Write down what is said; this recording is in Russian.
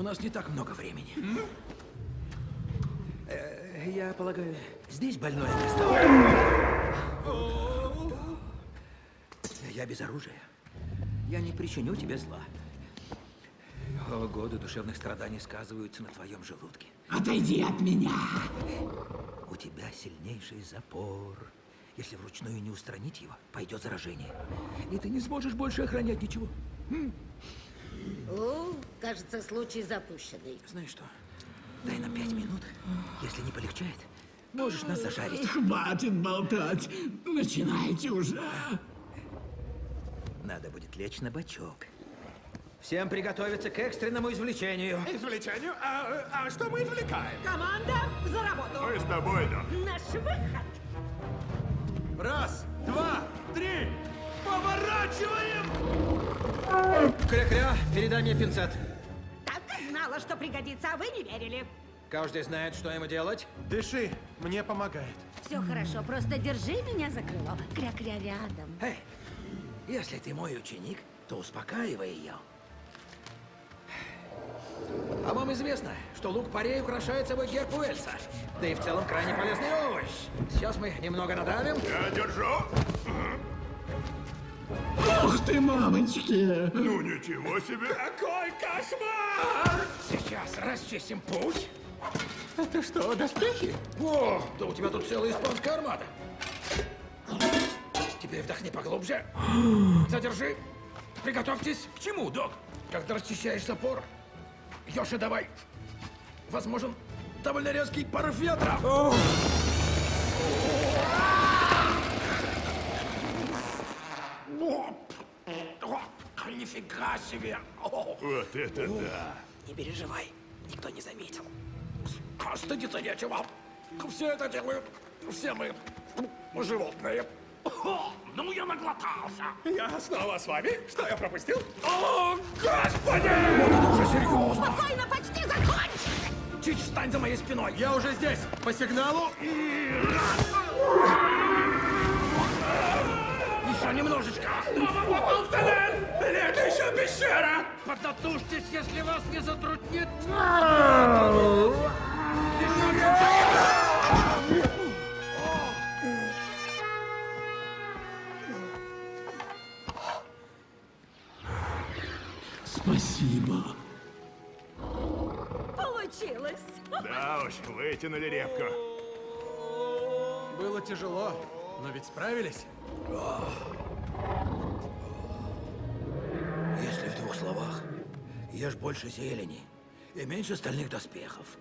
У нас не так много времени. Э, Я полагаю, здесь больное место. Я без оружия. Я не причиню тебе зла. О, годы душевных страданий сказываются на твоем желудке. Отойди от меня. У тебя сильнейший запор. Если вручную не устранить его, пойдет заражение. И ты не сможешь больше охранять ничего. Кажется, случай запущенный. Знаешь что? Дай нам пять минут. Если не полегчает, можешь нас зажарить. Хватит болтать. Начинайте уже. Надо будет лечь на бочок. Всем приготовиться к экстренному извлечению. Извлечению? А, а что мы извлекаем? Команда, за работу! Мы с тобой, да. Наш выход! Раз, два, три. Поворачиваем! Кря-кря, передай мне пинцет. Знала, что пригодится, а вы не верили. Каждый знает, что ему делать. Дыши, мне помогает. Все хорошо, просто держи меня за крыло. Кря-кря рядом. Эй, если ты мой ученик, то успокаивай ее. А вам известно, что лук парей украшает собой герб Уэльса. Да и в целом крайне полезный овощ. Сейчас мы немного надавим. Я держу. Ух ты, мамочки. Ну ничего себе. Какой кошмар! Сейчас расчистим путь. Это что, доспехи? О, да у тебя тут целая испанская армада. Теперь вдохни поглубже. Задержи. Приготовьтесь. К чему, док? Когда расчищаешь запор, Йоши, давай. Возможен довольно резкий порыв ветра. О, Нифига себе! О, Вот это да. Не переживай, никто не заметил. Стыдиться нечего. Все это делают. Все мы животные. Ну, я наглотался. Я снова с вами. Что я пропустил? О, господи! Вот это уже серьезно. Спокойно, почти закончили! Чич, встань за моей спиной. Я уже здесь. По сигналу. Еще немножечко. Попал в тоннель. Или это еще пещера? Поднатужьтесь, если вас не затруднит. Спасибо. Получилось! Да уж, вытянули репку. Было тяжело, но ведь справились. Если в двух словах, ешь больше зелени и меньше стальных доспехов.